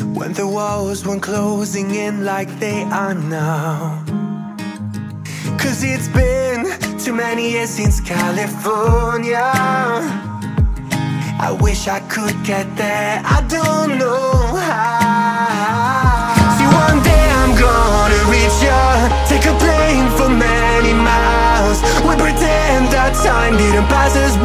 When the walls weren't closing in like they are now. Cause it's been too many years since California. I wish I could get there, I don't know how. See one day I'm gonna reach ya. Take a plane for many miles. We pretend that time didn't pass us